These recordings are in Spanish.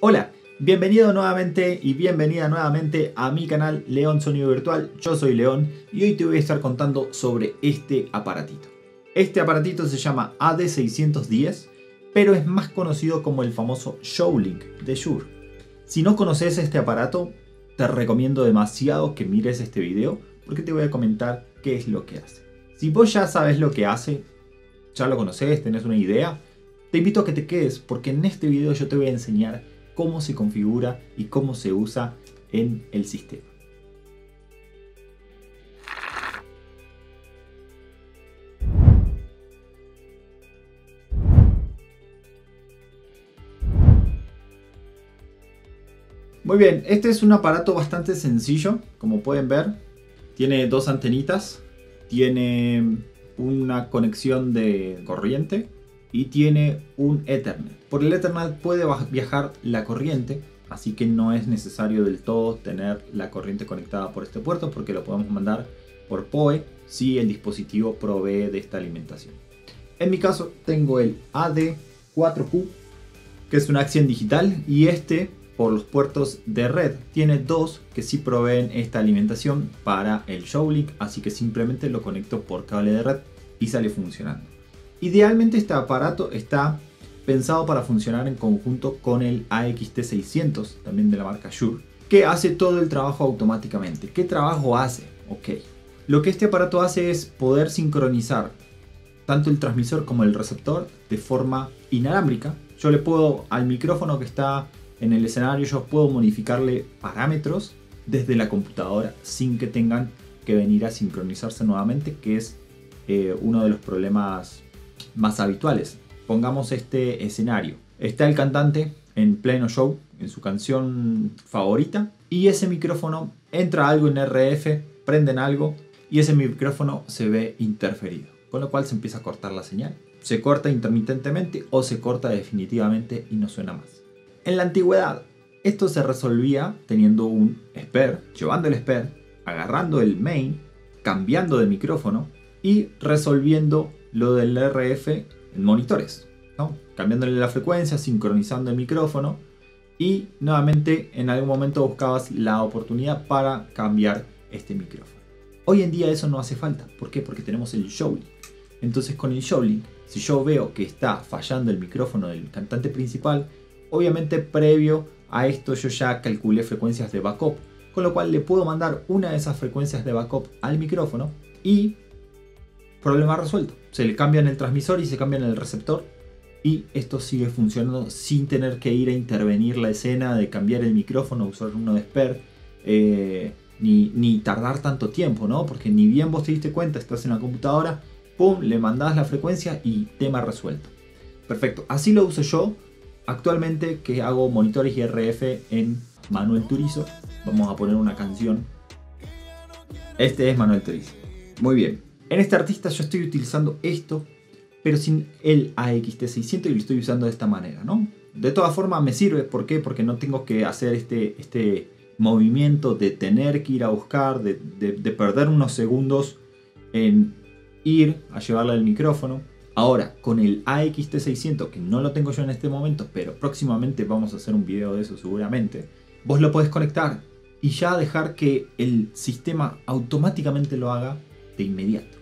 Hola, bienvenido nuevamente y bienvenida nuevamente a mi canal León Sonido Virtual. Yo soy León y hoy te voy a estar contando sobre este aparatito. Este aparatito se llama AD610, pero es más conocido como el famoso Showlink de Shure. Si no conoces este aparato, te recomiendo demasiado que mires este video porque te voy a comentar qué es lo que hace. Si vos ya sabes lo que hace, ya lo conoces, tenés una idea, te invito a que te quedes porque en este video yo te voy a enseñar cómo se configura y cómo se usa en el sistema. Muy bien, este es un aparato bastante sencillo, como pueden ver. Tiene dos antenitas, tiene una conexión de corriente y tiene un Ethernet. Por el Ethernet puede viajar la corriente, así que no es necesario del todo tener la corriente conectada por este puerto porque lo podemos mandar por PoE si el dispositivo provee de esta alimentación. En mi caso tengo el AD4Q, que es una acción digital, y este por los puertos de red tiene dos que sí proveen esta alimentación para el Showlink, así que simplemente lo conecto por cable de red y sale funcionando. Idealmente este aparato está pensado para funcionar en conjunto con el AXT600, también de la marca Shure, que hace todo el trabajo automáticamente. ¿Qué trabajo hace? Ok. Lo que este aparato hace es poder sincronizar tanto el transmisor como el receptor de forma inalámbrica. Yo le puedo al micrófono que está en el escenario, yo puedo modificarle parámetros desde la computadora sin que tengan que venir a sincronizarse nuevamente, que es eh, uno de los problemas más habituales. Pongamos este escenario. Está el cantante en pleno show, en su canción favorita, y ese micrófono entra algo en RF, prenden algo, y ese micrófono se ve interferido, con lo cual se empieza a cortar la señal. Se corta intermitentemente o se corta definitivamente y no suena más. En la antigüedad, esto se resolvía teniendo un spare, llevando el spare, agarrando el main, cambiando de micrófono y resolviendo lo del RF en monitores, ¿no? cambiándole la frecuencia, sincronizando el micrófono y nuevamente en algún momento buscabas la oportunidad para cambiar este micrófono. Hoy en día eso no hace falta, ¿por qué? Porque tenemos el Showlink. Entonces con el Showlink, si yo veo que está fallando el micrófono del cantante principal, obviamente previo a esto yo ya calculé frecuencias de backup, con lo cual le puedo mandar una de esas frecuencias de backup al micrófono y problema resuelto. Se le cambian el transmisor y se cambian el receptor y esto sigue funcionando sin tener que ir a intervenir la escena de cambiar el micrófono, usar uno de spare, eh, ni, ni, tardar tanto tiempo, ¿no? Porque ni bien vos te diste cuenta, estás en la computadora, pum, le mandás la frecuencia y tema resuelto. Perfecto, así lo uso yo actualmente que hago monitores y RF en Manuel Turizo. Vamos a poner una canción. Este es Manuel Turizo. Muy bien. En este artista yo estoy utilizando esto, pero sin el AXT600 y lo estoy usando de esta manera, ¿no? De todas formas me sirve, ¿por qué? Porque no tengo que hacer este, este movimiento de tener que ir a buscar, de, perder unos segundos en ir a llevarle al micrófono. Ahora, con el AXT600, que no lo tengo yo en este momento, pero próximamente vamos a hacer un video de eso seguramente, vos lo podés conectar y ya dejar que el sistema automáticamente lo haga de inmediato.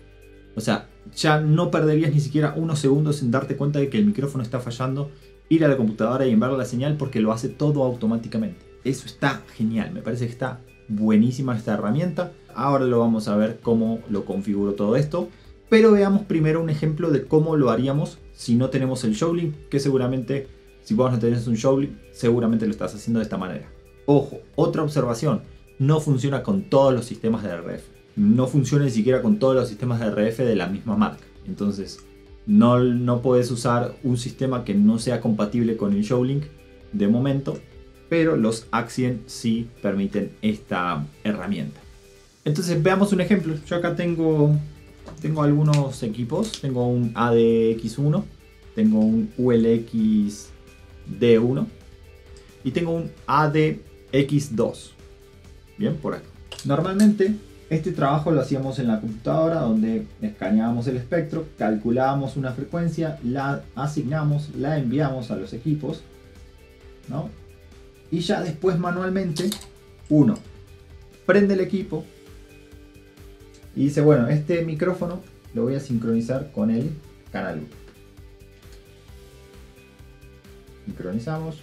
O sea, ya no perderías ni siquiera unos segundos en darte cuenta de que el micrófono está fallando, ir a la computadora y enviarle la señal porque lo hace todo automáticamente. Eso está genial, me parece que está buenísima esta herramienta. Ahora lo vamos a ver cómo lo configuro todo esto. Pero veamos primero un ejemplo de cómo lo haríamos si no tenemos el Showlink, que seguramente si vos no tenés un Showlink, seguramente lo estás haciendo de esta manera. Ojo, otra observación, no funciona con todos los sistemas de RF no funciona ni siquiera con todos los sistemas de RF de la misma marca. Entonces, no, no puedes usar un sistema que no sea compatible con el Showlink de momento, pero los Axien sí permiten esta herramienta. Entonces, veamos un ejemplo. Yo acá tengo, tengo algunos equipos. Tengo un ADX1, tengo un ULX D1 y tengo un ADX2. Bien, por acá. Normalmente este trabajo lo hacíamos en la computadora donde escaneábamos el espectro, calculábamos una frecuencia, la asignamos, la enviamos a los equipos, ¿no? Y ya después manualmente, uno prende el equipo y dice, bueno, este micrófono lo voy a sincronizar con el canal 1. Sincronizamos.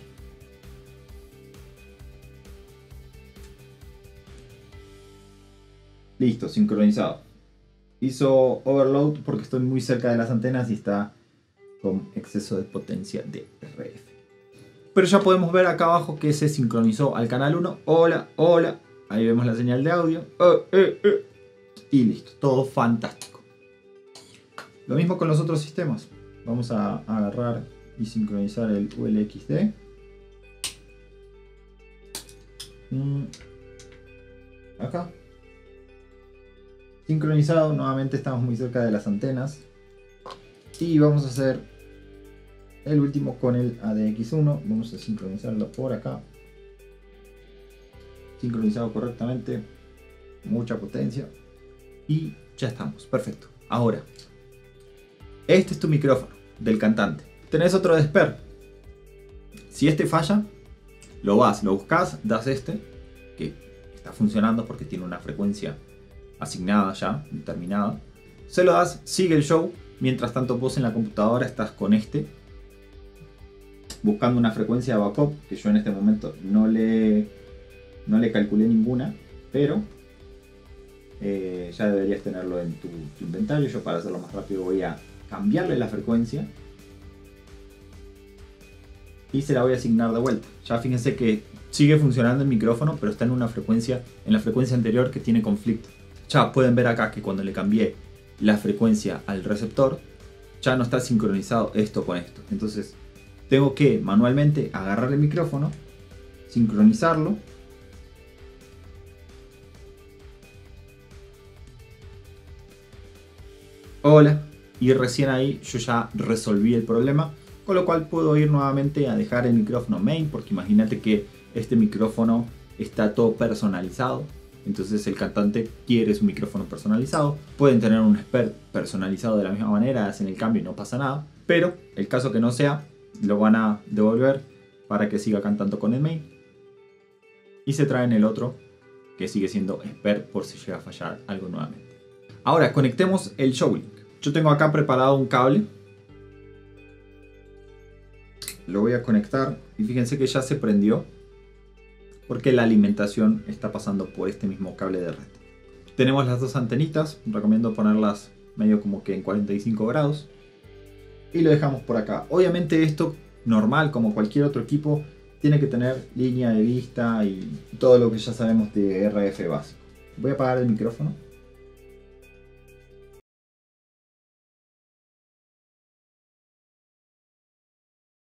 Listo, sincronizado. Hizo overload porque estoy muy cerca de las antenas y está con exceso de potencia de RF. Pero ya podemos ver acá abajo que se sincronizó al canal 1. Hola, hola. Ahí vemos la señal de audio. Eh, eh, eh. Y listo, todo fantástico. Lo mismo con los otros sistemas. Vamos a agarrar y sincronizar el ULXD. Mm. Acá. Sincronizado, nuevamente estamos muy cerca de las antenas. Y vamos a hacer el último con el ADX1. Vamos a sincronizarlo por acá. Sincronizado correctamente. Mucha potencia. Y ya estamos. Perfecto. Ahora, este es tu micrófono del cantante. Tenés otro de Sper. Si este falla, lo vas, lo buscas, das este, que está funcionando porque tiene una frecuencia asignada ya, determinada. Se lo das, sigue el show. Mientras tanto vos en la computadora estás con este buscando una frecuencia de backup, que yo en este momento no le, no le calculé ninguna, pero eh, ya deberías tenerlo en tu, inventario. Yo para hacerlo más rápido voy a cambiarle la frecuencia y se la voy a asignar de vuelta. Ya fíjense que sigue funcionando el micrófono, pero está en una frecuencia, en la frecuencia anterior que tiene conflicto. Ya pueden ver acá que cuando le cambié la frecuencia al receptor, ya no está sincronizado esto con esto. Entonces tengo que manualmente agarrar el micrófono, sincronizarlo. Hola. Y recién ahí yo ya resolví el problema. Con lo cual puedo ir nuevamente a dejar el micrófono main. Porque imagínate que este micrófono está todo personalizado. Entonces el cantante quiere su micrófono personalizado. Pueden tener un expert personalizado de la misma manera, hacen el cambio y no pasa nada. Pero el caso que no sea, lo van a devolver para que siga cantando con el main. Y se traen el otro que sigue siendo expert por si llega a fallar algo nuevamente. Ahora conectemos el Showlink. Yo tengo acá preparado un cable. Lo voy a conectar y fíjense que ya se prendió porque la alimentación está pasando por este mismo cable de red. Tenemos las dos antenitas, recomiendo ponerlas medio como que en 45 grados y lo dejamos por acá. Obviamente esto normal como cualquier otro equipo tiene que tener línea de vista y todo lo que ya sabemos de RF básico. Voy a apagar el micrófono.